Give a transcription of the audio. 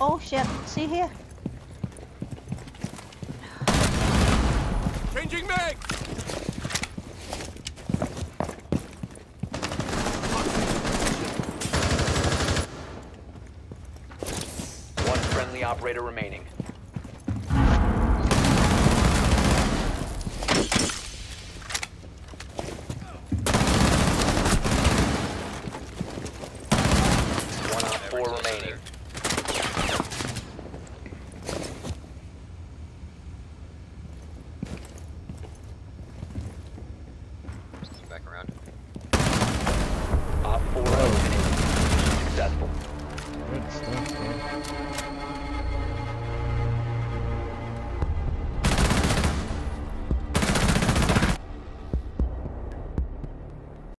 Oh shit, see here? Changing mag! One friendly operator remaining.